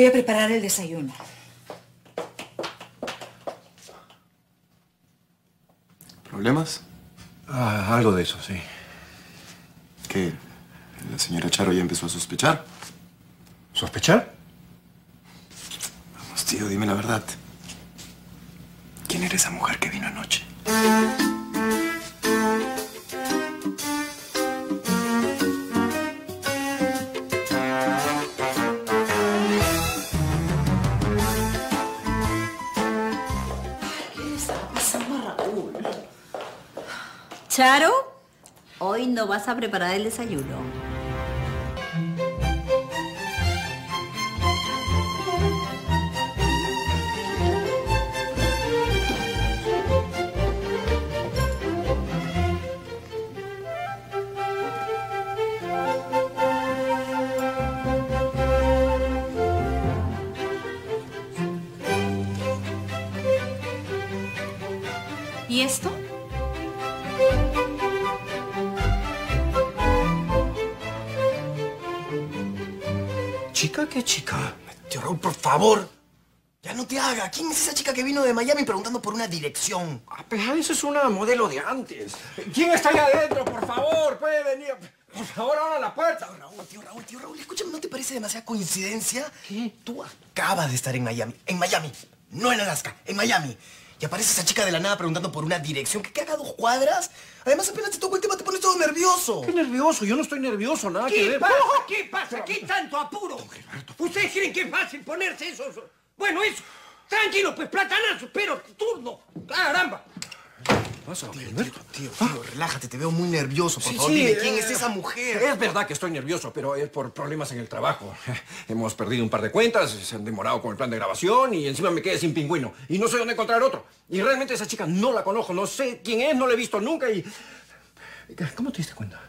Voy a preparar el desayuno. ¿Problemas? Ah, algo de eso, sí. ¿Qué? ¿La señora Charo ya empezó a sospechar? ¿Sospechar? Vamos, tío, dime la verdad. ¿Quién era esa mujer que vino anoche? Charo, hoy no vas a preparar el desayuno. ¿Y esto? ¿Chica? ¿Qué chica? Tío Raúl, por favor. Ya no te haga. ¿Quién es esa chica que vino de Miami preguntando por una dirección? Ah, pues eso es una modelo de antes. ¿Quién está allá adentro? Por favor, puede venir. Por favor, abra la puerta. Tío Raúl, tío Raúl, tío Raúl, escúchame, ¿no te parece demasiada coincidencia? ¿Qué? Tú acabas de estar en Miami. En Miami. No en Alaska, en Miami. Y aparece esa chica de la nada preguntando por una dirección que haga dos cuadras. Además, apenas te toco el tema, te pones todo nervioso. Qué nervioso, yo no estoy nervioso, nada que ¿Qué ver. pasa? ¿Qué pasa? ¿Qué tanto apuro? ¿Ustedes creen que es fácil ponerse eso? Bueno, eso. Tranquilo, pues platanazo, pero turno. Caramba. Pasa, Tío, Gilberto? tío, tío, tío, relájate, te veo muy nervioso. Por Sí, favor, sí, dime, ¿quién eh, es esa mujer? Es verdad que estoy nervioso, pero es por problemas en el trabajo. Hemos perdido un par de cuentas, se han demorado con el plan de grabación y encima me quedé sin pingüino. Y no sé dónde encontrar otro. Y realmente esa chica no la conozco, no sé quién es, no la he visto nunca y... ¿Cómo te diste cuenta?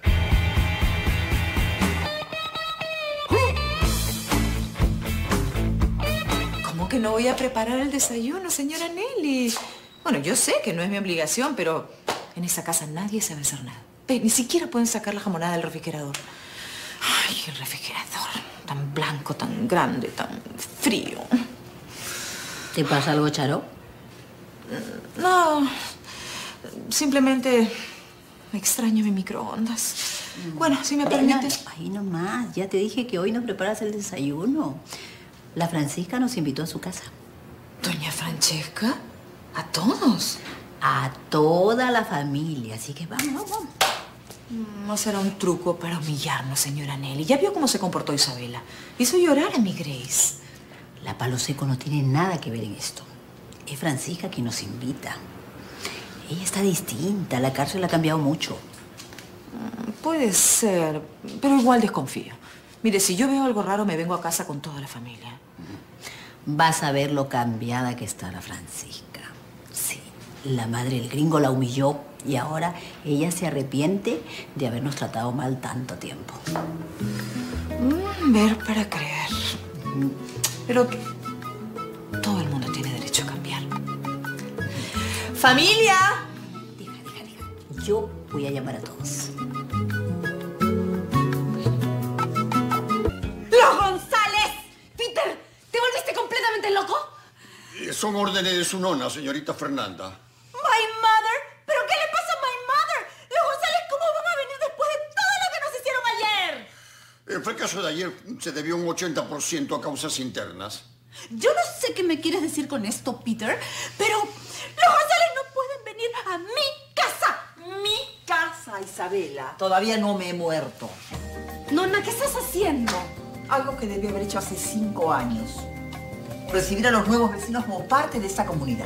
¿Cómo que no voy a preparar el desayuno, señora Nelly? Bueno, yo sé que no es mi obligación, pero en esa casa nadie sabe hacer nada. Ve, ni siquiera pueden sacar la jamonada del refrigerador. Ay, el refrigerador. Tan blanco, tan grande, tan frío. ¿Te pasa algo, Charo? No, simplemente extraño mi microondas. Bueno, si me permite. Ahí nomás, ya te dije que hoy no preparas el desayuno. La Francisca nos invitó a su casa. Doña Francesca, a todos. A toda la familia, así que vamos, vamos, vamos. No será un truco para humillarnos, señora Nelly. Ya vio cómo se comportó Isabela. Hizo llorar a mi Grace. La Palo Seco no tiene nada que ver en esto. Es Francisca quien nos invita. Ella está distinta, la cárcel ha cambiado mucho. Puede ser, pero igual desconfío. Mire, si yo veo algo raro, me vengo a casa con toda la familia. Vas a ver lo cambiada que está la Francisca. La madre del gringo la humilló y ahora ella se arrepiente de habernos tratado mal tanto tiempo. Mm, ver para creer. Pero todo el mundo tiene derecho a cambiar. ¡Familia! Diga, diga, diga. Yo voy a llamar a todos. ¡Los González! Peter, ¿te volviste completamente loco? Son órdenes de su nona, señorita Fernanda. El fracaso de ayer se debió un 80% a causas internas. Yo no sé qué me quieres decir con esto, Peter, pero los González no pueden venir a mi casa. Mi casa, Isabela. Todavía no me he muerto. Nona, ¿qué estás haciendo? Algo que debió haber hecho hace cinco años. Recibir a los nuevos vecinos como parte de esta comunidad.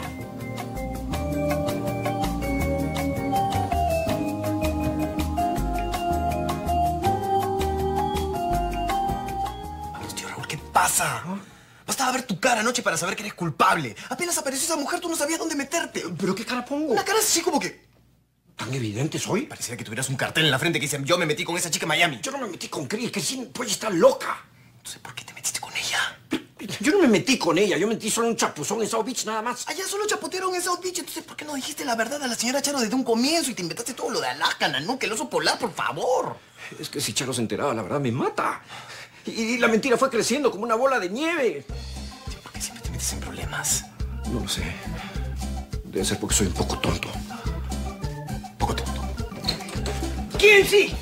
Pasa? Bastaba ver tu cara anoche para saber que eres culpable. Apenas apareció esa mujer, tú no sabías dónde meterte. ¿Pero qué cara pongo? Una cara así como que... ¿Tan evidente soy? Pareciera que tuvieras un cartel en la frente que dice yo me metí con esa chica en Miami. Yo no me metí con Chris, que sí, pues está loca. Entonces, ¿por qué te metiste con ella? Yo no me metí con ella, yo metí solo un chapuzón en South Beach nada más. Allá solo chapotearon en South Beach, entonces ¿por qué no dijiste la verdad a la señora Charo desde un comienzo y te inventaste todo lo de Alaska, Nanook, el oso polar, por favor? Es que si Charo se enteraba, la verdad me mata. Y la mentira fue creciendo como una bola de nieve. ¿Por qué siempre te metes en problemas? No lo sé. Debe ser porque soy un poco tonto. Poco tonto. ¿Quién sí?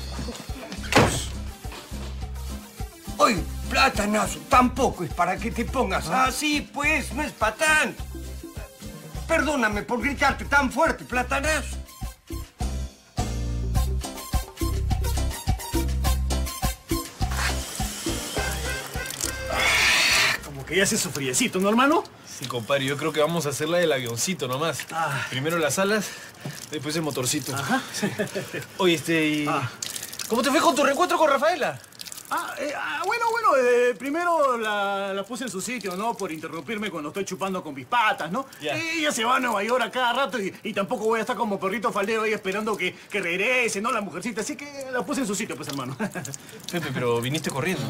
Oye, platanazo, tampoco es para que te pongas así, pues, no es para tanto. Perdóname por gritarte tan fuerte, platanazo. Que ya hace su friecito, ¿no, hermano? Sí, compadre, yo creo que vamos a hacer la del avioncito nomás. Primero las alas, después el motorcito. Ajá. Oye, este, y... ¿Cómo te fue con tu reencuentro con Rafaela? Ah, eh, ah, bueno, bueno, eh, primero la, la puse en su sitio, ¿no? Por interrumpirme cuando estoy chupando con mis patas, ¿no? Ya. Ella se va a Nueva York a cada rato y, y tampoco voy a estar como perrito faldero ahí esperando que, que regrese, ¿no? La mujercita, así que la puse en su sitio, pues, hermano. Pepe, pero viniste corriendo.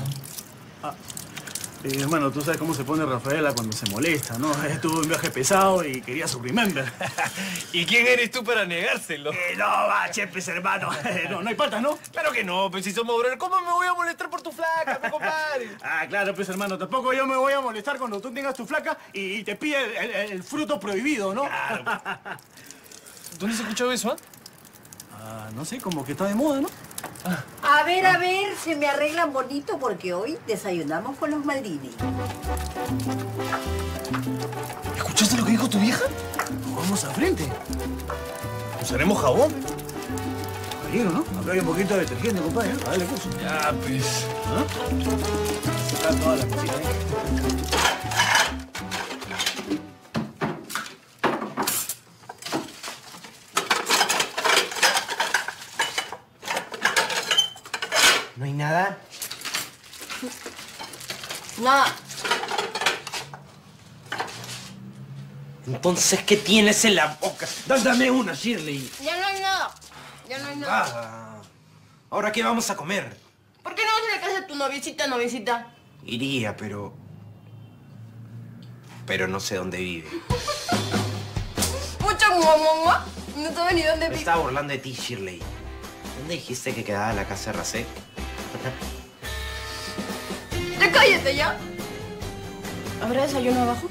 Eh, hermano, tú sabes cómo se pone Rafaela cuando se molesta, ¿no? Estuvo un viaje pesado y quería su remember. ¿Y quién eres tú para negárselo? Eh, no, va, chepes, hermano. no, no hay patas, ¿no? Claro que no, pues si somos ¿cómo me voy a molestar por tu flaca, mi compadre? Ah, claro, pues hermano, tampoco yo me voy a molestar cuando tú tengas tu flaca y, y te pide el, el- el fruto prohibido, ¿no? ¿Dónde se escuchó eso, ah? Ah, no sé, como que está de moda, ¿no? A ver, a ver, se me arreglan bonito porque hoy desayunamos con los Maldini. ¿Escuchaste lo que dijo tu vieja? Vamos a frente. Usaremos jabón. Caballero, ¿no? Acá hay un poquito de detergente, compadre. ¿eh? Dale, pues. Ya, pues. Sacar todas las cositas ahí. ¿No hay nada? Nada. Entonces, ¿qué tienes en la boca? Da- Dame una, Shirley. Ya no hay nada. Ya no hay nada. Ah, ¿Ahora qué vamos a comer? ¿Por qué no vas a la casa de tu noviecita, noviecita? Iría, pero... Pero no sé dónde vive. Mucho guamua. No sabes ni dónde Me vive. estaba burlando de ti, Shirley. ¿Dónde dijiste que quedaba la casa de Racé? Ya cállate ya. ¿Habrá desayuno abajo?